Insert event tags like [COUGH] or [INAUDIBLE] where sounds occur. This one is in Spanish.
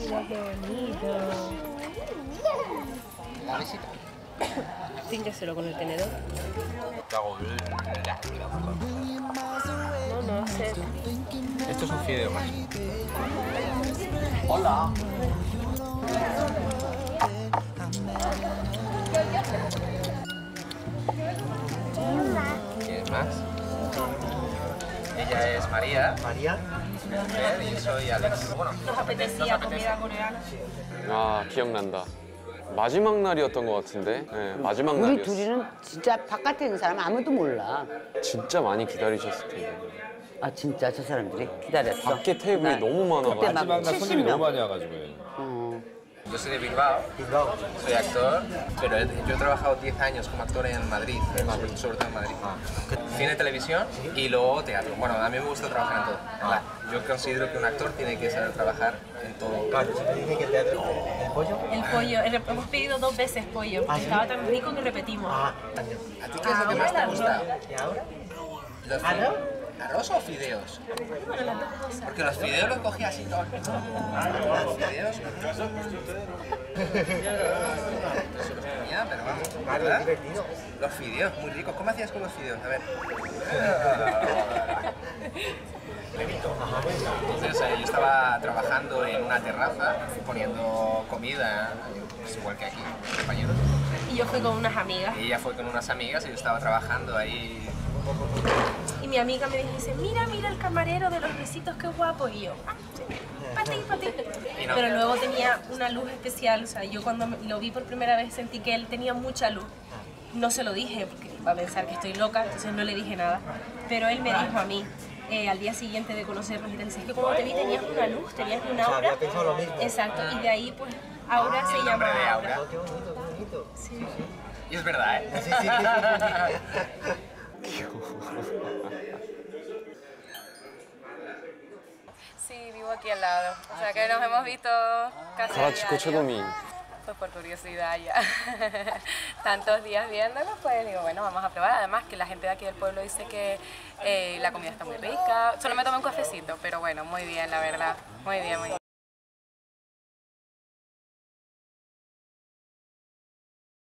Mira qué bonito. La visita. Cíñaselo con el tenedor. No, no, sé. Esto es un fideo más. Hola. Ella es María. María. Y yo soy Alex. Bueno, ¿Nos apetecía comida coreana? 아 기억난다. 마지막 날이었던 것 같은데. 네, 마지막 우리 날이었어. 둘이는 진짜 바깥에 있는 사람 아무도 몰라. 진짜 많이 기다리셨을 텐데. 아 진짜 저 사람들이 기다렸어. 밖에 테이블이 나 너무 많아가지고. 그때 막 마지막 날 손님이 70명. 너무 많이 와가지고. 어. Yo soy de Bilbao, soy actor, pero he- yo he trabajado 10 años como actor en Madrid, sobre, sobre todo en Madrid. Cine, televisión y luego teatro. Bueno, a mí me gusta trabajar en todo. La- Yo considero que un actor tiene que saber trabajar en todo. El pollo. el- Hemos pedido dos veces pollo. porque Estaba tan rico que repetimos. ¿A ti qué es lo que más te gusta? Los fi- ¿Arroz o fideos? Porque los fideos los cogí así todo. Los fideos. Los pero vamos. Los fideos, muy ricos. ¿Cómo hacías con los fideos? A ver. Entonces yo estaba trabajando en una terraza poniendo comida, pues, igual que aquí, compañeros. Y yo fui con unas amigas. Y ella fue con unas amigas y yo estaba trabajando ahí. Y mi amiga me dice, mira, mira el camarero de los besitos, qué guapo. Y yo, ah, sí, para ti, para ti. Y no. Pero luego tenía una luz especial. O sea, yo cuando lo vi por primera vez sentí que él tenía mucha luz. No se lo dije porque va a pensar que estoy loca, entonces no le dije nada. Pero él me dijo a mí, eh, al día siguiente de conocernos, y te dice, es que cuando te vi tenías una luz, tenías una aura. Exacto, y de ahí pues Aura se llama Aura. Sí. Y es verdad, ¿eh? Sí, sí, sí, vivo aquí al lado. O sea que nos hemos visto casi. Diario. Pues por curiosidad ya. [LAUGHS] Tantos días viéndolo, pues digo, bueno, vamos a probar. Además que la gente de aquí del pueblo dice que eh, la comida está muy rica. Solo me tomé un cafecito, pero bueno, muy bien, la verdad. Muy bien, muy bien.